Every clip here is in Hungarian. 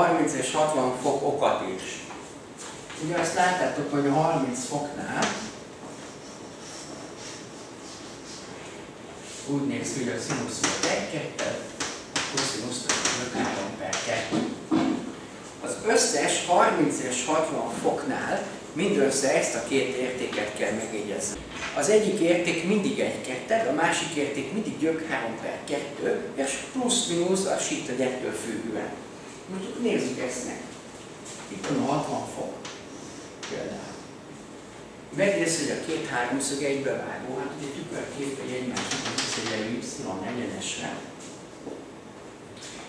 30 és 60 fok okat is. Ugye azt láttátok, hogy a 30 foknál úgy néz ki, hogy a színusz volt 1 2 a koszinusz 3 per 2. Az összes 30 és 60 foknál mindössze ezt a két értéket kell megjegyezni. Az egyik érték mindig egy ketted, a másik érték mindig gyök 3 per 2, és plusz-minusz a síta ettől függően. Mondjuk nézzük ezt meg. Itt van a 60 fok. Például. Megnéz, hogy a két háromszög egybevágó, hát ugye tükörkép egy egymásnak visszajelő y egyenesre.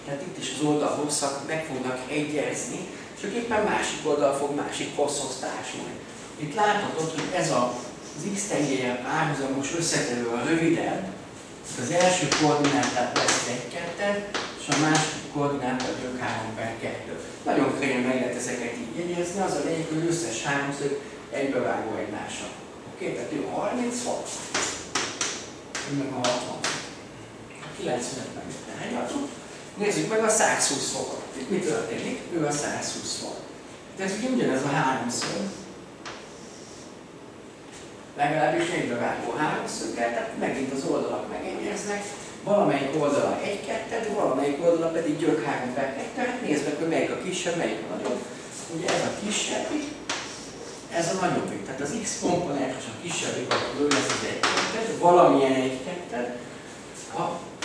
Tehát itt is az oldalhosszak meg fognak egyezni, csak éppen másik oldal fog másik hosszhoz társulni. Itt láthatod, hogy ez a, az x tengelyel párhuzamos összetevő a rövidebb, az első koordinátát lesz egy ketted, és a második koordinátát 3 per 2. Nagyon könnyen meg lehet ezeket így jegyezni, az a lényeg, hogy összes háromszög egybevágó egymással. Oké, okay? tehát ő 30 fok, ő meg a 60 fok. 95 meg itt Nézzük meg a 120 fokot. Itt mi történik? Ő a 120 fok. De ez ugyanez a háromszög. Legalábbis egybevágó háromszöggel, tehát oldalak megegyeznek. Valamelyik oldala egy ketted, valamelyik oldala pedig gyök 3 per 2. Hát nézd meg, hogy melyik a kisebb, melyik a nagyobb. Ugye ez a kisebbik, ez a nagyobbik. Tehát az x komponens a kisebbik, akkor lesz az egy ketted, valamilyen egy ketted,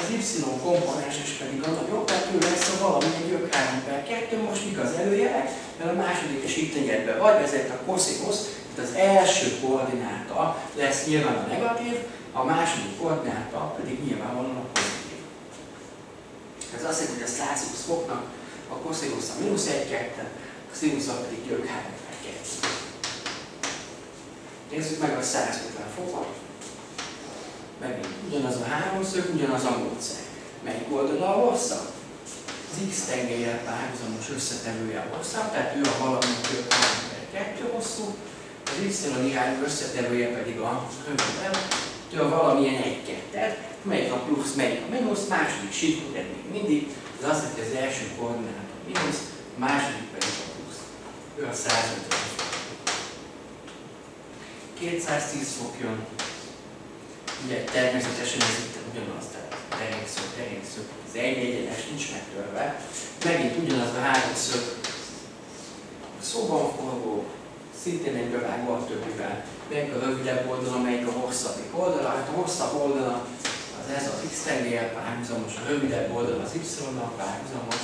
az y komponens is pedig a nagyobb, tehát ő lesz a valamilyen gyök 3 per 2, most mik az előjelek, mert a második és itt egyedbe vagy, ezért a koszinusz, itt az első koordináta lesz nyilván a negatív, a második koordináta pedig nyilvánvalóan a pozitív. Ez azt jelenti, hogy a 120 foknak a koszinusz a mínusz 1 2, a színusza pedig gyök 3 per 2. Nézzük meg a 150 fokot megint ugyanaz a háromszög, ugyanaz a módszer. Melyik oldala a hosszabb? Az x tengelyel párhuzamos összetevője a hosszabb, tehát ő a valami kör 2 hosszú, az y irányú összetevője pedig a rövidebb, a valamilyen egy kettet, melyik a plusz, melyik a mínusz, második síkot eddig mindig, az azt jelenti, az első koordinát a mínusz, a második pedig a plusz. Ő a 150 fok. 210 fok jön, Ugye természetesen ez itt ugyanaz, tehát terényszög, terényszög, az egy egyenes nincs megtörve. Megint ugyanaz a háromszög, a szóban forgó, szintén egy bevágó a többivel. Melyik a rövidebb oldala, melyik a hosszabbik oldala. Hát a hosszabb oldala az ez az x tengelyel párhuzamos, a rövidebb oldala az y-nal párhuzamos.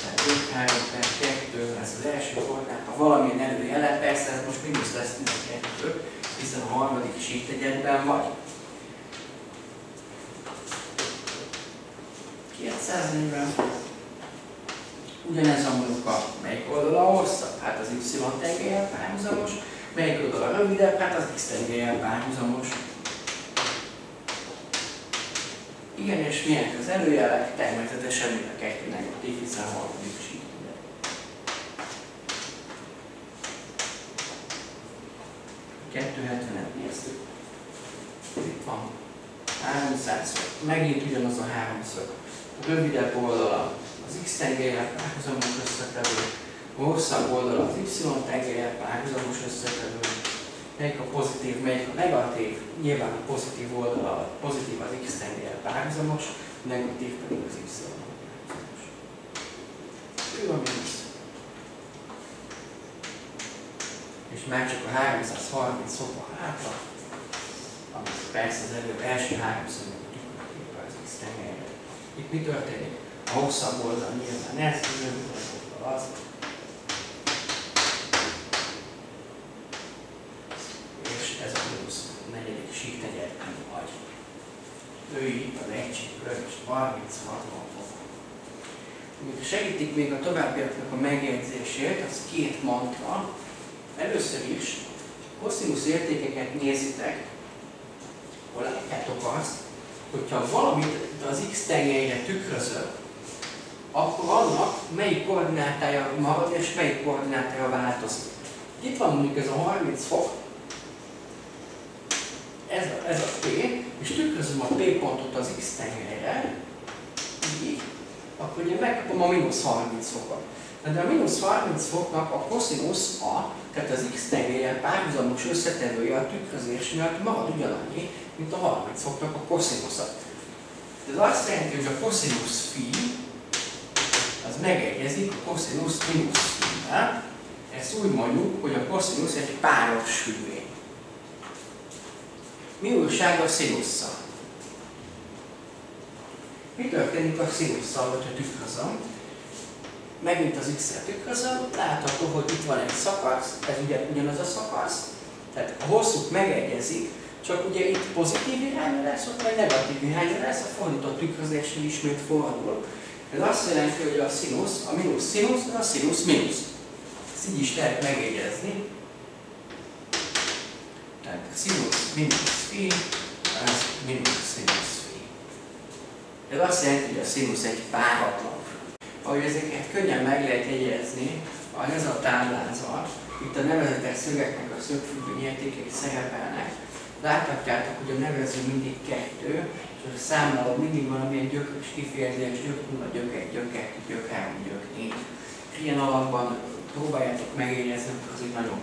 Tehát 5, 3 per 2, ez az első koordinát. Ha valamilyen előjele, persze ez most mínusz lesz 12, hiszen a harmadik itt egyetben vagy. 240. Ugyanez a munka, melyik oldala hosszabb? Hát az y tengelyel párhuzamos. Melyik oldala rövidebb? Hát az x tengelyel párhuzamos. Igen, és milyenek az előjelek? Természetesen mind a kettő negatív, hiszen a harmadik is így 270-et néztük. Itt van 300 Megint ugyanaz a háromszög rövidebb oldala az x tengelyel párhuzamos összetevő, a hosszabb oldala az y tengelyel párhuzamos összetevő, melyik a pozitív, melyik a negatív, nyilván a pozitív oldala, pozitív az x tengelyel párhuzamos, negatív pedig az y. Ő a mínusz. És már csak a 330 szoba hátra, ami persze az elő első háromszor itt mi történik? A hosszabb oldal nyilván ez, a rövid oldal az. És ez a mínusz negyedik sík negyedben vagy. Ő itt az egység és 30-60 fok. Segítik még a továbbiaknak a megjegyzését, az két mantra. Először is koszinusz értékeket nézitek, hol látjátok azt, hogyha valamit az x tengelyre tükrözök, akkor annak melyik koordinátája marad és melyik koordinátája változik. Itt van mondjuk ez a 30 fok, ez a, ez a P, és tükrözöm a P pontot az x tengelyre, így, akkor ugye megkapom a mínusz 30 fokot. de a mínusz 30 foknak a koszinusz a, tehát az x tengelyel párhuzamos összetevője a tükrözés miatt marad ugyanannyi, mint a 30 foknak a koszínusza. Ez azt jelenti, hogy a koszinusz phi az megegyezik a koszinusz mínusz phi Ezt úgy mondjuk, hogy a koszinusz egy páros függvény. Mi újság a színusszal? Mi történik a színusszal, hogyha tükrözöm? Megint az x-re tükrözöm, látható, hogy itt van egy szakasz, ez ugye ugyanaz a szakasz, tehát a hosszút megegyezik, csak ugye itt pozitív irányú lesz, ott vagy negatív irányú lesz, a fordított tükrözésnél ismét fordul. Ez azt jelenti, hogy a színusz, a mínusz színusz, a színusz mínusz. Ezt így is lehet megjegyezni. Tehát színusz mínusz fi, ez mínusz színusz fi. Ez azt jelenti, hogy a színusz egy páratlan ahogy ezeket könnyen meg lehet jegyezni, ez a táblázat, itt a nevezetes szögeknek a szögfüggvény értékei szerepelnek, Láthatjátok, hogy a nevező mindig kettő, és a számláló mindig valamilyen gyökös kifejezés, gyök nulla, gyök egy, gyök kettő, gyök három, gyök négy. Ilyen alapban próbáljátok megérjezni, az itt nagyon